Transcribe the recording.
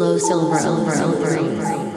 slow Silver, Silver, Silver. silver.